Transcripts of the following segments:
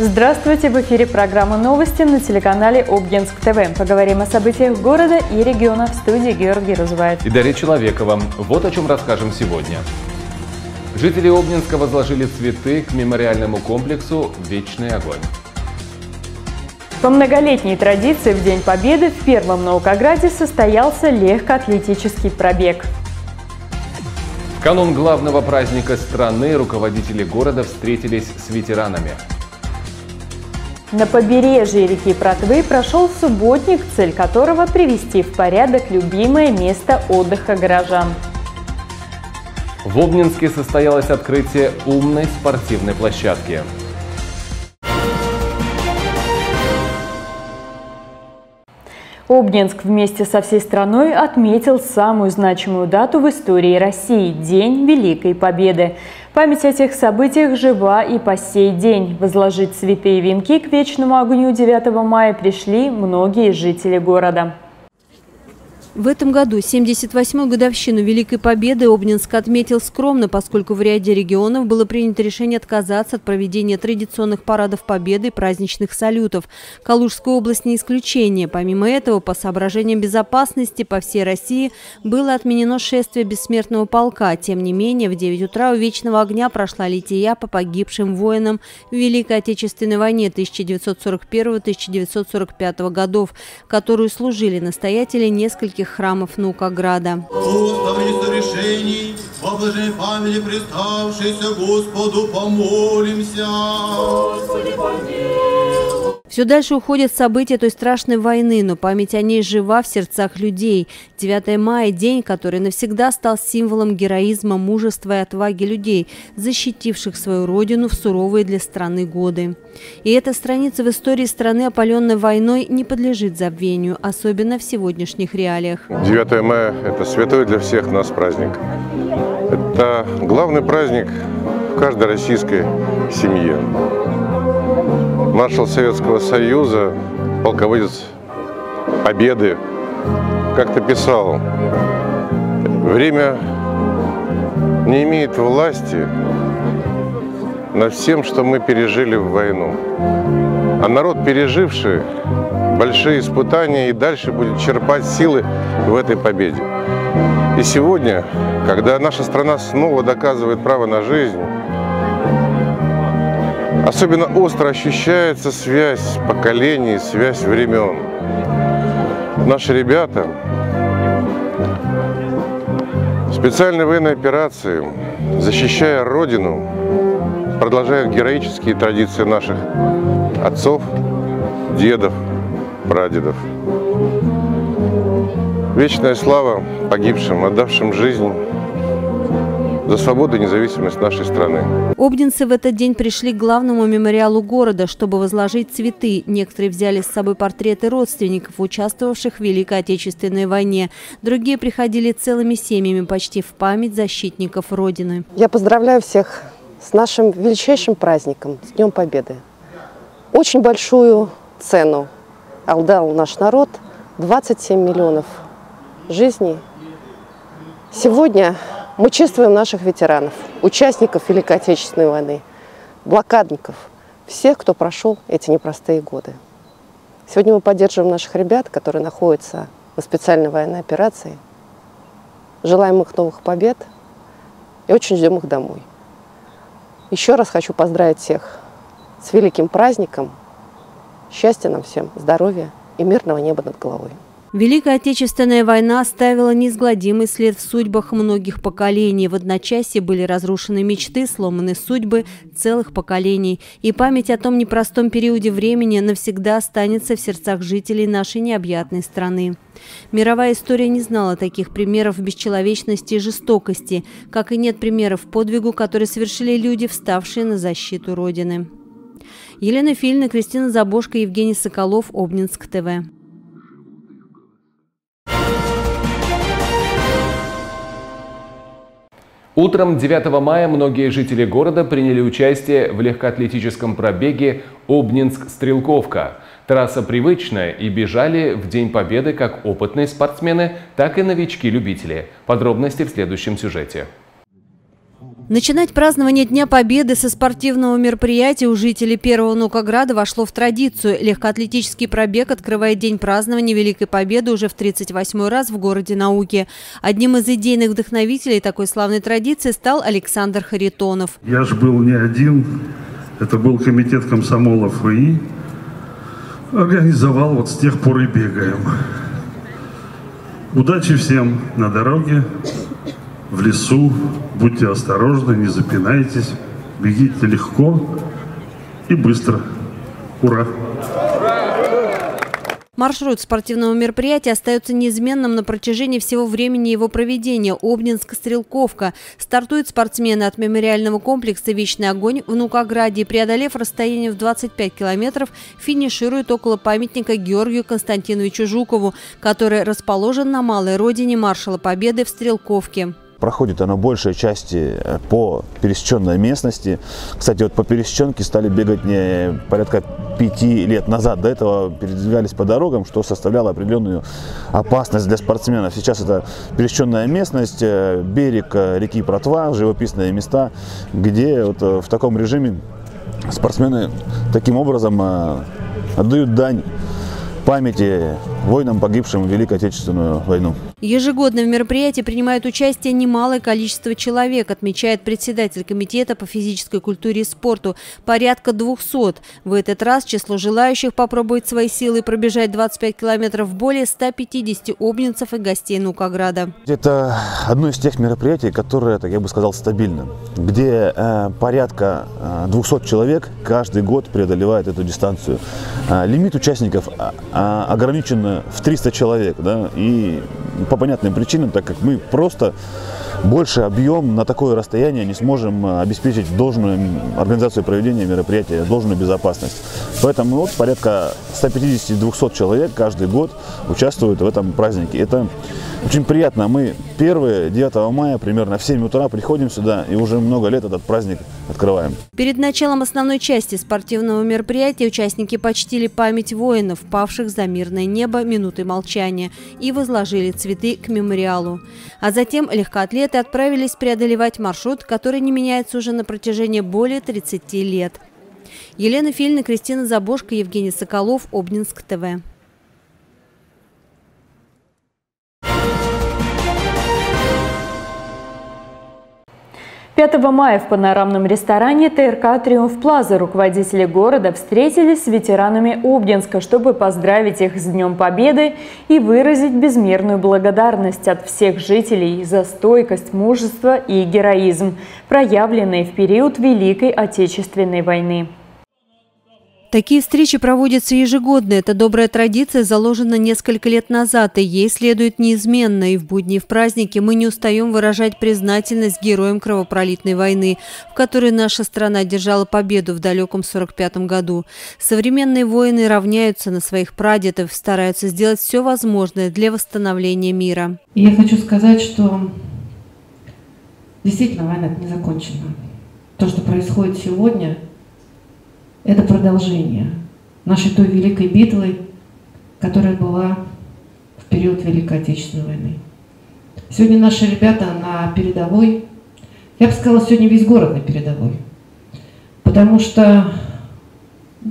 Здравствуйте! В эфире программа «Новости» на телеканале Объенск ТВ. Поговорим о событиях города и региона в студии Георгий Разуваев. И Дарья Человекова. Вот о чем расскажем сегодня. Жители Обнинска возложили цветы к мемориальному комплексу «Вечный огонь». По многолетней традиции в День Победы в Первом Наукограде состоялся легкоатлетический пробег. В канун главного праздника страны руководители города встретились с ветеранами. На побережье реки Протвы прошел субботник, цель которого – привести в порядок любимое место отдыха горожан. В Обнинске состоялось открытие умной спортивной площадки. Обнинск вместе со всей страной отметил самую значимую дату в истории России – День Великой Победы. Память о тех событиях жива и по сей день. Возложить цветы и венки к вечному огню 9 мая пришли многие жители города. В этом году 78-ю годовщину Великой Победы Обнинск отметил скромно, поскольку в ряде регионов было принято решение отказаться от проведения традиционных парадов Победы и праздничных салютов. Калужская область не исключение. Помимо этого, по соображениям безопасности по всей России было отменено шествие бессмертного полка. Тем не менее, в 9 утра у Вечного огня прошла лития по погибшим воинам в Великой Отечественной войне 1941-1945 годов, которую служили настоятели нескольких святых храмов Нукограда. Решений, во блаженной памяти представшейся Господу помолимся. Господи, помилуй. Все дальше уходят события той страшной войны, но память о ней жива в сердцах людей. 9 мая – день, который навсегда стал символом героизма, мужества и отваги людей, защитивших свою родину в суровые для страны годы. И эта страница в истории страны, опаленной войной, не подлежит забвению, особенно в сегодняшних реалиях. 9 мая – это святой для всех нас праздник. Это главный праздник в каждой российской семье маршал Советского Союза, полководец Победы, как-то писал, время не имеет власти над всем, что мы пережили в войну. А народ, переживший большие испытания, и дальше будет черпать силы в этой победе. И сегодня, когда наша страна снова доказывает право на жизнь, Особенно остро ощущается связь поколений, связь времен. Наши ребята в специальной военной операции, защищая Родину, продолжают героические традиции наших отцов, дедов, прадедов. Вечная слава погибшим, отдавшим жизнь за свободу и независимость нашей страны. Обнинцы в этот день пришли к главному мемориалу города, чтобы возложить цветы. Некоторые взяли с собой портреты родственников, участвовавших в Великой Отечественной войне. Другие приходили целыми семьями почти в память защитников Родины. Я поздравляю всех с нашим величайшим праздником, с Днем Победы. Очень большую цену отдал наш народ, 27 миллионов жизней. Сегодня мы чествуем наших ветеранов, участников Великой Отечественной войны, блокадников, всех, кто прошел эти непростые годы. Сегодня мы поддерживаем наших ребят, которые находятся на специальной военной операции. Желаем их новых побед и очень ждем их домой. Еще раз хочу поздравить всех с великим праздником. Счастья нам всем, здоровья и мирного неба над головой. Великая Отечественная война оставила неизгладимый след в судьбах многих поколений. В одночасье были разрушены мечты, сломаны судьбы целых поколений. И память о том непростом периоде времени навсегда останется в сердцах жителей нашей необъятной страны. Мировая история не знала таких примеров бесчеловечности и жестокости, как и нет примеров подвигу, которые совершили люди, вставшие на защиту Родины. Елена Фильна, Кристина Забошка, Евгений Соколов, Обнинск ТВ. Утром 9 мая многие жители города приняли участие в легкоатлетическом пробеге Обнинск-Стрелковка. Трасса привычная и бежали в День Победы как опытные спортсмены, так и новички-любители. Подробности в следующем сюжете. Начинать празднование Дня Победы со спортивного мероприятия у жителей Первого Нукограда вошло в традицию. Легкоатлетический пробег открывает День празднования Великой Победы уже в 38-й раз в городе науки. Одним из идейных вдохновителей такой славной традиции стал Александр Харитонов. Я же был не один. Это был комитет комсомолов ИИ. Организовал, вот с тех пор и бегаем. Удачи всем на дороге в лесу. Будьте осторожны, не запинайтесь, бегите легко и быстро. Ура! Маршрут спортивного мероприятия остается неизменным на протяжении всего времени его проведения. Обнинск-Стрелковка. Стартуют спортсмены от мемориального комплекса «Вечный огонь» в Нукограде преодолев расстояние в 25 километров, финишируют около памятника Георгию Константиновичу Жукову, который расположен на малой родине маршала Победы в Стрелковке. Проходит она большей части э, по пересеченной местности. Кстати, вот по пересеченке стали бегать не порядка пяти лет назад. До этого передвигались по дорогам, что составляло определенную опасность для спортсменов. Сейчас это пересеченная местность, э, берег э, реки Протва, живописные места, где вот в таком режиме спортсмены таким образом отдают дань памяти воинам, погибшим в Великой Отечественную войну. Ежегодно в мероприятии принимает участие немалое количество человек, отмечает председатель комитета по физической культуре и спорту. Порядка 200. В этот раз число желающих попробовать свои силы пробежать 25 километров более 150 обнинцев и гостей Нукограда. Это одно из тех мероприятий, которое, так я бы сказал, стабильно, где э, порядка э, 200 человек каждый год преодолевает эту дистанцию. Э, лимит участников э, ограничен в 300 человек, да, и по понятным причинам, так как мы просто больше объем на такое расстояние не сможем э, обеспечить должную организацию проведения мероприятия, должную безопасность. Поэтому вот порядка 150-200 человек каждый год участвуют в этом празднике. Это очень приятно. Мы первые 9 мая примерно в 7 утра приходим сюда и уже много лет этот праздник открываем. Перед началом основной части спортивного мероприятия участники почтили память воинов, павших за мирное небо минуты молчания и возложили цветы к мемориалу. А затем легкоатлеты отправились преодолевать маршрут, который не меняется уже на протяжении более 30 лет. Елена Фильна, Кристина Забошко, Евгений Соколов, Обнинск ТВ. 5 мая в панорамном ресторане ТРК «Триумф Плаза» руководители города встретились с ветеранами Обнинска, чтобы поздравить их с Днем Победы и выразить безмерную благодарность от всех жителей за стойкость, мужество и героизм, проявленные в период Великой Отечественной войны. Такие встречи проводятся ежегодно. Эта добрая традиция заложена несколько лет назад, и ей следует неизменно. И в будни и в праздники мы не устаем выражать признательность героям кровопролитной войны, в которой наша страна держала победу в далеком 45 году. Современные воины равняются на своих прадедов, стараются сделать все возможное для восстановления мира. Я хочу сказать, что действительно война не закончена. То, что происходит сегодня – это продолжение нашей той великой битвы, которая была в период Великой Отечественной войны. Сегодня наши ребята на передовой, я бы сказала, сегодня весь город на передовой, потому что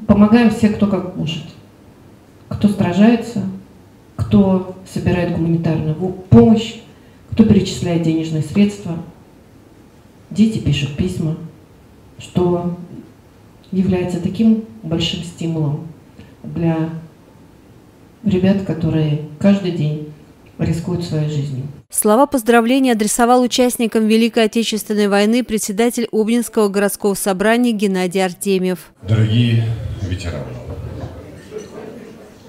помогаем все, кто как может. Кто сражается, кто собирает гуманитарную помощь, кто перечисляет денежные средства. Дети пишут письма, что является таким большим стимулом для ребят, которые каждый день рискуют своей жизнью. Слова поздравления адресовал участникам Великой Отечественной войны председатель Обнинского городского собрания Геннадий Артемьев. Дорогие ветераны,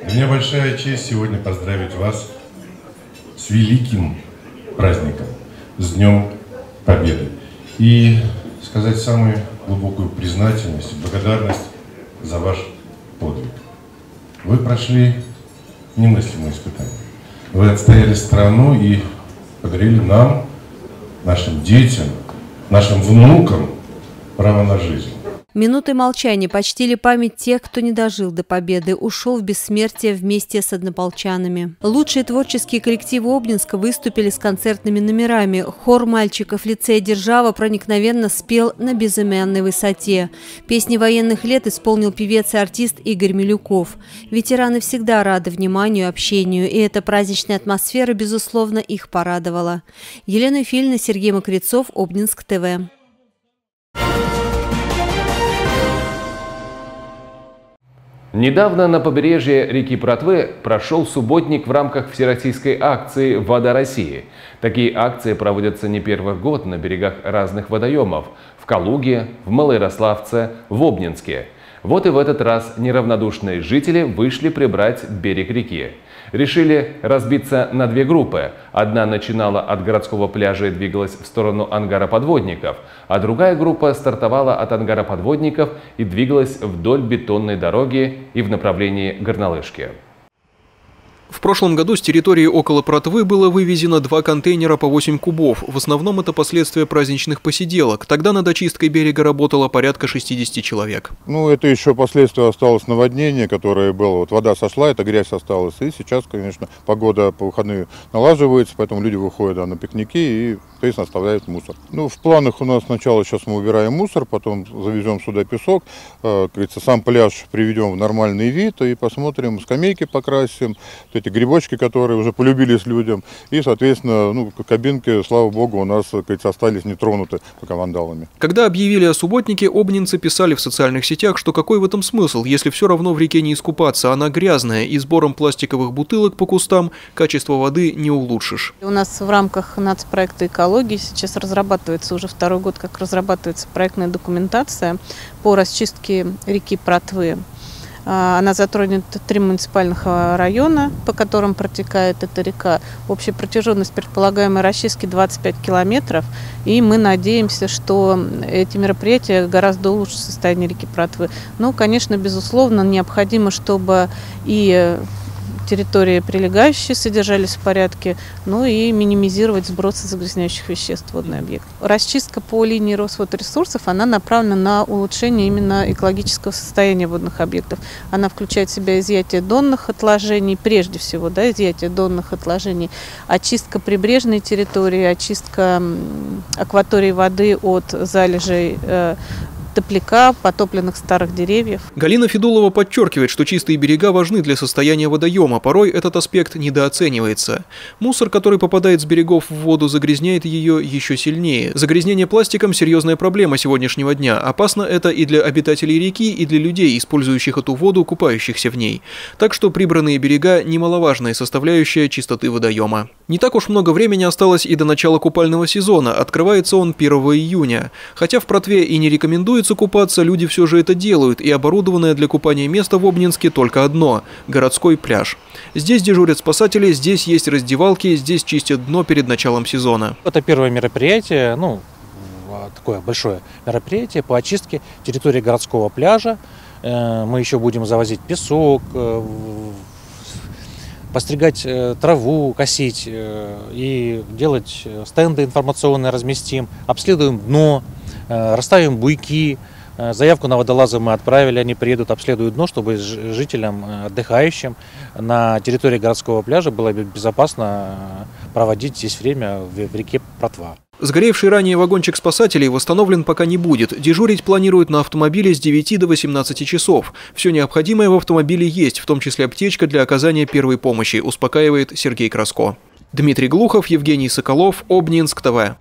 для меня большая честь сегодня поздравить вас с великим праздником, с Днем Победы. И сказать самые глубокую признательность и благодарность за ваш подвиг. Вы прошли немыслимые испытания. Вы отстояли страну и подарили нам, нашим детям, нашим внукам право на жизнь. Минуты молчания почтили память тех, кто не дожил до победы, ушел в бессмертие вместе с однополчанами. Лучшие творческие коллективы Обнинска выступили с концертными номерами. Хор мальчиков лицея «Держава» проникновенно спел на безымянной высоте. Песни военных лет исполнил певец и артист Игорь Милюков. Ветераны всегда рады вниманию и общению, и эта праздничная атмосфера, безусловно, их порадовала. Елена Фильна, Сергей Мокрецов, Обнинск ТВ. Недавно на побережье реки Протвы прошел субботник в рамках всероссийской акции «Вода России». Такие акции проводятся не первый год на берегах разных водоемов – в Калуге, в Малоярославце, в Обнинске. Вот и в этот раз неравнодушные жители вышли прибрать берег реки решили разбиться на две группы. Одна начинала от городского пляжа и двигалась в сторону ангара подводников, а другая группа стартовала от ангара подводников и двигалась вдоль бетонной дороги и в направлении горнолыжки. В прошлом году с территории около Протвы было вывезено два контейнера по 8 кубов. В основном это последствия праздничных посиделок. Тогда над очисткой берега работало порядка 60 человек. Ну, это еще последствия осталось наводнение, которое было. Вот вода сошла, эта грязь осталась. И сейчас, конечно, погода по выходным налаживается, поэтому люди выходят да, на пикники и, соответственно, оставляют мусор. Ну, в планах у нас сначала сейчас мы убираем мусор, потом завезем сюда песок. Э, говорится, сам пляж приведем в нормальный вид и посмотрим, скамейки покрасим, эти грибочки, которые уже полюбились людям. И, соответственно, ну, кабинки, слава богу, у нас, как остались нетронуты пока вандалами. Когда объявили о субботнике, обнинцы писали в социальных сетях, что какой в этом смысл, если все равно в реке не искупаться, она грязная, и сбором пластиковых бутылок по кустам качество воды не улучшишь. У нас в рамках нацпроекта экологии сейчас разрабатывается, уже второй год как разрабатывается проектная документация по расчистке реки Протвы. А, она затронет три муниципальных а, района, по которым протекает эта река. Общая протяженность предполагаемой расчистки 25 километров. И мы надеемся, что эти мероприятия гораздо улучшат состояние реки Протвы. Но, конечно, безусловно, необходимо, чтобы и территории прилегающие содержались в порядке, ну и минимизировать сбросы загрязняющих веществ в водный объект. Расчистка по линии Росводресурсов, она направлена на улучшение именно экологического состояния водных объектов. Она включает в себя изъятие донных отложений, прежде всего, да, изъятие донных отложений, очистка прибрежной территории, очистка акватории воды от залежей э, топляка, потопленных старых деревьев. Галина Федулова подчеркивает, что чистые берега важны для состояния водоема. Порой этот аспект недооценивается. Мусор, который попадает с берегов в воду, загрязняет ее еще сильнее. Загрязнение пластиком – серьезная проблема сегодняшнего дня. Опасно это и для обитателей реки, и для людей, использующих эту воду, купающихся в ней. Так что прибранные берега – немаловажная составляющая чистоты водоема. Не так уж много времени осталось и до начала купального сезона. Открывается он 1 июня. Хотя в Протве и не рекомендуется Научиться купаться люди все же это делают, и оборудованное для купания место в Обнинске только одно – городской пляж. Здесь дежурят спасатели, здесь есть раздевалки, здесь чистят дно перед началом сезона. Это первое мероприятие, ну, такое большое мероприятие по очистке территории городского пляжа. Э, мы еще будем завозить песок, э, постригать э, траву, косить и делать стенды информационные разместим, обследуем дно, расставим буйки, э, Заявку на водолаза мы отправили, они приедут, обследуют дно, чтобы жителям, э, отдыхающим на территории городского пляжа было безопасно проводить здесь время в реке Протва. Сгоревший ранее вагончик спасателей восстановлен пока не будет. Дежурить планируют на автомобиле с 9 до 18 часов. Все необходимое в автомобиле есть, в том числе аптечка для оказания первой помощи, успокаивает Сергей Краско. Дмитрий Глухов, Евгений Соколов, Обнинск ТВ.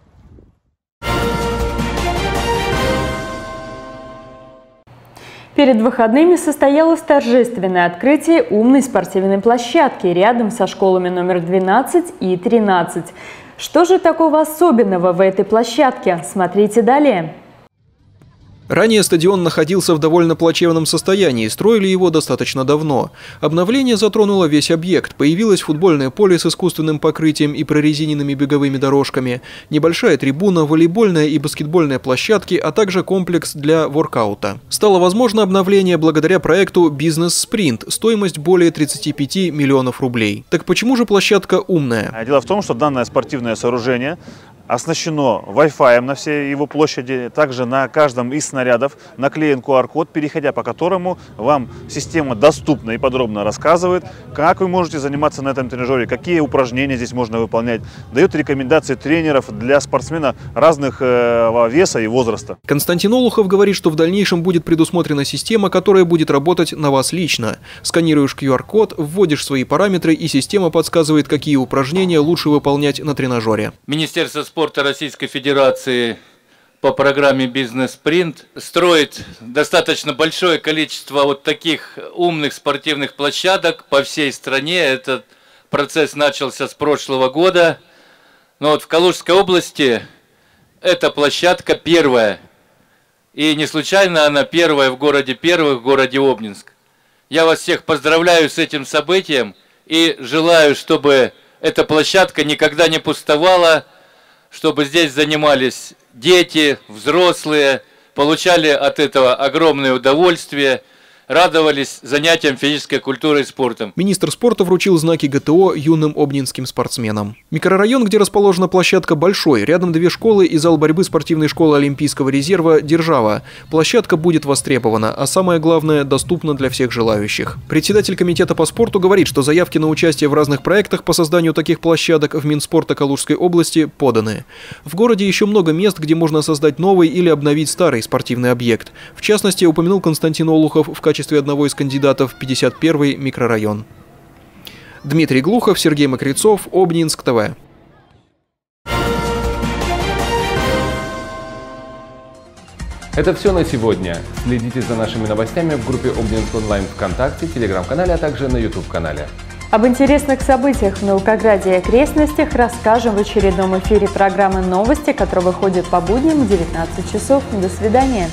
Перед выходными состоялось торжественное открытие умной спортивной площадки рядом со школами номер 12 и 13. Что же такого особенного в этой площадке? Смотрите далее. Ранее стадион находился в довольно плачевном состоянии, строили его достаточно давно. Обновление затронуло весь объект, появилось футбольное поле с искусственным покрытием и прорезиненными беговыми дорожками, небольшая трибуна, волейбольная и баскетбольная площадки, а также комплекс для воркаута. Стало возможно обновление благодаря проекту «Бизнес Спринт», стоимость более 35 миллионов рублей. Так почему же площадка умная? Дело в том, что данное спортивное сооружение оснащено Wi-Fi на всей его площади. Также на каждом из снарядов наклеен QR-код, переходя по которому вам система доступно и подробно рассказывает, как вы можете заниматься на этом тренажере, какие упражнения здесь можно выполнять. Дает рекомендации тренеров для спортсмена разных э, веса и возраста. Константин Олухов говорит, что в дальнейшем будет предусмотрена система, которая будет работать на вас лично. Сканируешь QR-код, вводишь свои параметры и система подсказывает, какие упражнения лучше выполнять на тренажере. Министерство спорта Российской Федерации по программе «Бизнес-принт» строит достаточно большое количество вот таких умных спортивных площадок по всей стране. Этот процесс начался с прошлого года. Но вот в Калужской области эта площадка первая. И не случайно она первая в городе Первых, в городе Обнинск. Я вас всех поздравляю с этим событием и желаю, чтобы эта площадка никогда не пустовала, чтобы здесь занимались дети, взрослые, получали от этого огромное удовольствие – радовались занятиям физической культурой и спортом. Министр спорта вручил знаки ГТО юным обнинским спортсменам. Микрорайон, где расположена площадка, большой. Рядом две школы и зал борьбы спортивной школы Олимпийского резерва «Держава». Площадка будет востребована, а самое главное – доступна для всех желающих. Председатель комитета по спорту говорит, что заявки на участие в разных проектах по созданию таких площадок в Минспорта Калужской области поданы. В городе еще много мест, где можно создать новый или обновить старый спортивный объект. В частности, упомянул Константин Олухов в качестве качестве одного из кандидатов 51-й микрорайон. Дмитрий Глухов, Сергей Мокрецов, Обнинск ТВ. Это все на сегодня. Следите за нашими новостями в группе Обнинск онлайн ВКонтакте, Телеграм-канале, а также на YouTube-канале. Об интересных событиях в Мелкограде и окрестностях расскажем в очередном эфире программы «Новости», которая выходит по будням в 19 часов. До свидания.